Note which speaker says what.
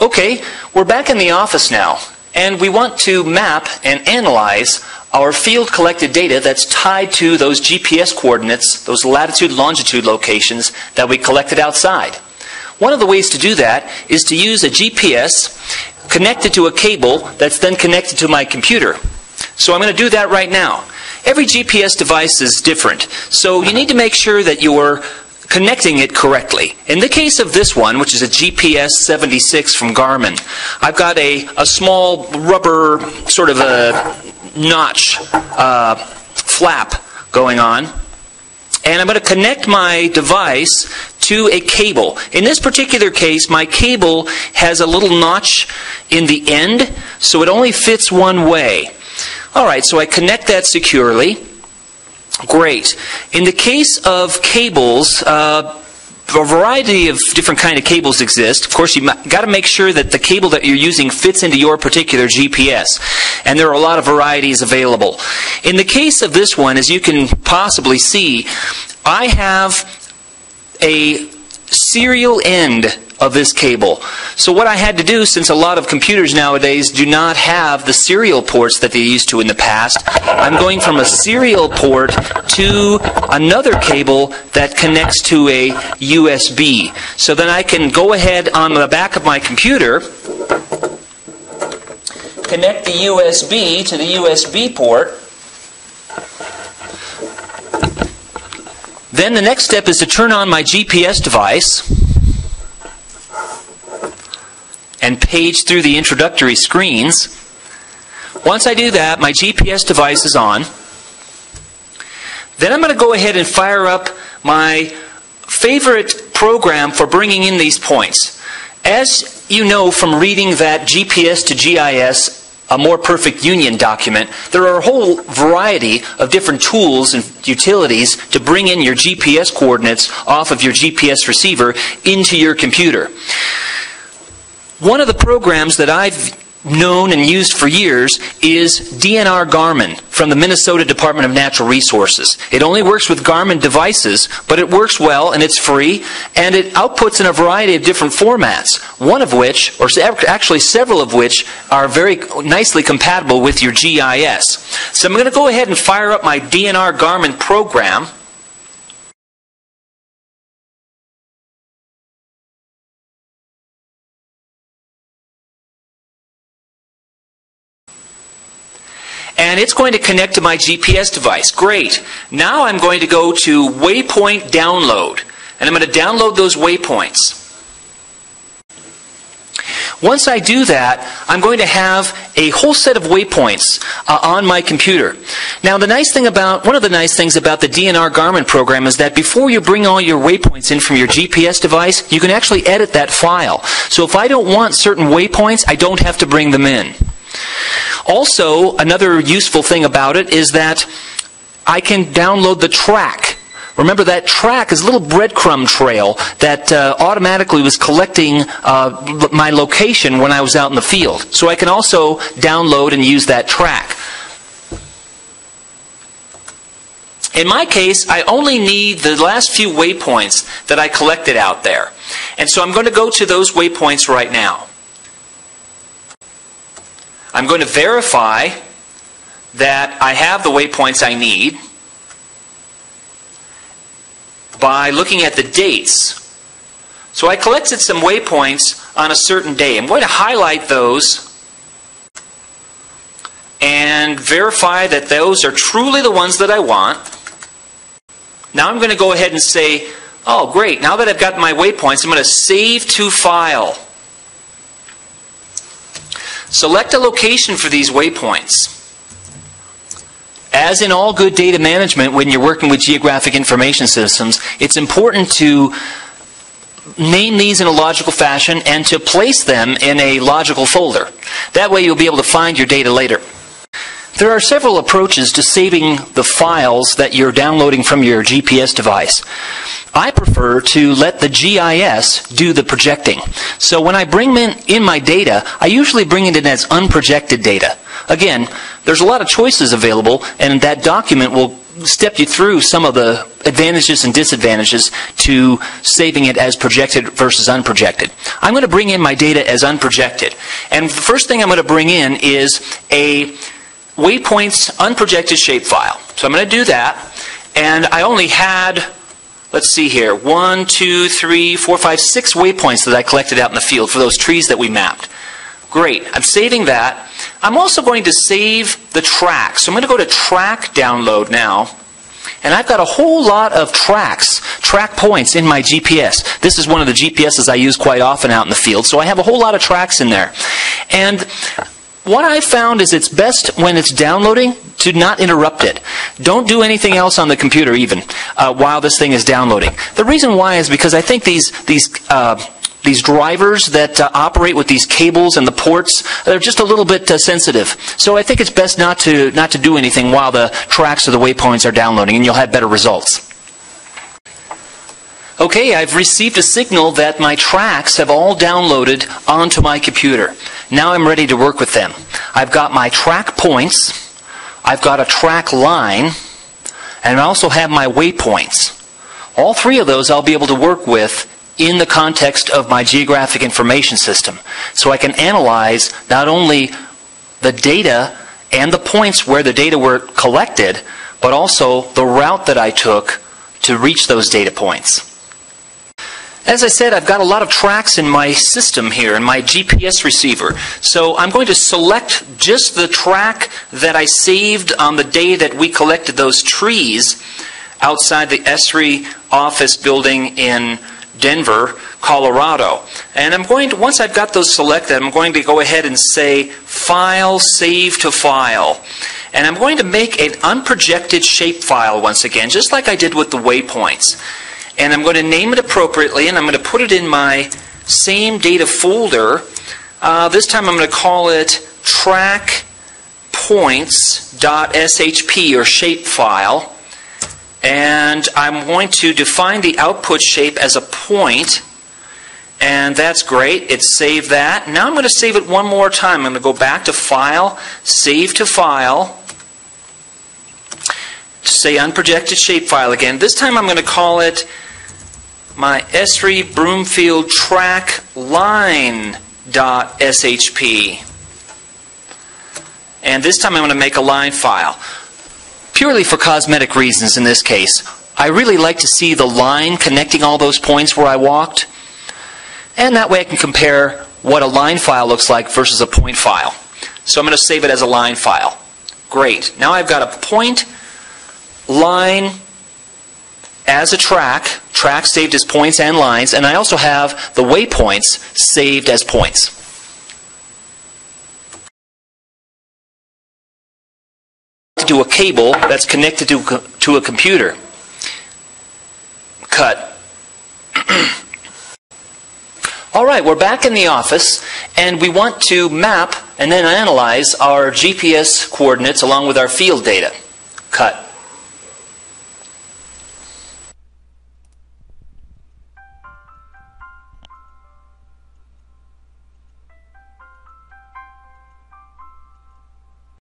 Speaker 1: Okay, we're back in the office now, and we want to map and analyze our field collected data that's tied to those GPS coordinates, those latitude longitude locations that we collected outside. One of the ways to do that is to use a GPS connected to a cable that's then connected to my computer. So I'm going to do that right now. Every GPS device is different, so you need to make sure that you're connecting it correctly. In the case of this one, which is a GPS 76 from Garmin, I've got a, a small rubber sort of a notch uh, flap going on. And I'm going to connect my device to a cable. In this particular case, my cable has a little notch in the end, so it only fits one way. All right, so I connect that securely. Great. In the case of cables, uh, a variety of different kind of cables exist. Of course, you got to make sure that the cable that you're using fits into your particular GPS. And there are a lot of varieties available. In the case of this one, as you can possibly see, I have a serial end of this cable. So what I had to do, since a lot of computers nowadays do not have the serial ports that they used to in the past, I'm going from a serial port to another cable that connects to a USB. So then I can go ahead on the back of my computer, connect the USB to the USB port, Then the next step is to turn on my GPS device and page through the introductory screens. Once I do that, my GPS device is on. Then I'm going to go ahead and fire up my favorite program for bringing in these points. As you know from reading that GPS to GIS a more perfect union document, there are a whole variety of different tools and utilities to bring in your GPS coordinates off of your GPS receiver into your computer. One of the programs that I've known and used for years is DNR Garmin from the Minnesota Department of Natural Resources. It only works with Garmin devices, but it works well and it's free and it outputs in a variety of different formats. One of which, or actually several of which, are very nicely compatible with your GIS. So I'm going to go ahead and fire up my DNR Garmin program. And it's going to connect to my GPS device. Great. Now I'm going to go to waypoint download, and I'm going to download those waypoints. Once I do that, I'm going to have a whole set of waypoints uh, on my computer. Now, the nice thing about, one of the nice things about the DNR Garmin program is that before you bring all your waypoints in from your GPS device, you can actually edit that file. So if I don't want certain waypoints, I don't have to bring them in. Also, another useful thing about it is that I can download the track. Remember that track is a little breadcrumb trail that uh, automatically was collecting uh, my location when I was out in the field. So I can also download and use that track. In my case, I only need the last few waypoints that I collected out there. And so I'm going to go to those waypoints right now. I'm going to verify that I have the waypoints I need by looking at the dates. So I collected some waypoints on a certain day. I'm going to highlight those and verify that those are truly the ones that I want. Now I'm going to go ahead and say, oh great, now that I've got my waypoints, I'm going to save to file. Select a location for these waypoints. As in all good data management, when you're working with geographic information systems, it's important to name these in a logical fashion and to place them in a logical folder. That way you'll be able to find your data later. There are several approaches to saving the files that you're downloading from your GPS device. I prefer to let the GIS do the projecting. So when I bring in my data, I usually bring it in as unprojected data. Again, there's a lot of choices available, and that document will step you through some of the advantages and disadvantages to saving it as projected versus unprojected. I'm going to bring in my data as unprojected. And the first thing I'm going to bring in is a waypoints unprojected shapefile. So I'm going to do that. And I only had, let's see here, one, two, three, four, five, six waypoints that I collected out in the field for those trees that we mapped. Great. I'm saving that. I'm also going to save the track. So I'm going to go to track download now. And I've got a whole lot of tracks, track points in my GPS. This is one of the GPSs I use quite often out in the field. So I have a whole lot of tracks in there. And what I found is it's best when it's downloading to not interrupt it. Don't do anything else on the computer even uh, while this thing is downloading. The reason why is because I think these these uh, these drivers that uh, operate with these cables and the ports they're just a little bit uh, sensitive so i think it's best not to not to do anything while the tracks or the waypoints are downloading and you'll have better results okay i've received a signal that my tracks have all downloaded onto my computer now i'm ready to work with them i've got my track points i've got a track line and i also have my waypoints all three of those i'll be able to work with in the context of my geographic information system. So I can analyze not only the data and the points where the data were collected, but also the route that I took to reach those data points. As I said, I've got a lot of tracks in my system here, in my GPS receiver. So I'm going to select just the track that I saved on the day that we collected those trees outside the Esri office building in Denver, Colorado. And I'm going to, once I've got those selected, I'm going to go ahead and say File, Save to File. And I'm going to make an unprojected shapefile once again, just like I did with the waypoints. And I'm going to name it appropriately, and I'm going to put it in my same data folder. Uh, this time I'm going to call it track points.shp or shapefile. And I'm going to define the output shape as a point. And that's great. It's saved that. Now I'm going to save it one more time. I'm going to go back to File, Save to File, say unprojected shapefile again. This time I'm going to call it my Esri Broomfield track line.shp. And this time I'm going to make a line file purely for cosmetic reasons in this case. I really like to see the line connecting all those points where I walked. And that way I can compare what a line file looks like versus a point file. So I'm going to save it as a line file. Great. Now I've got a point line as a track, track saved as points and lines, and I also have the waypoints saved as points. to do a cable that's connected to, to a computer. Cut. All right, we're back in the office, and we want to map and then analyze our GPS coordinates along with our field data. Cut.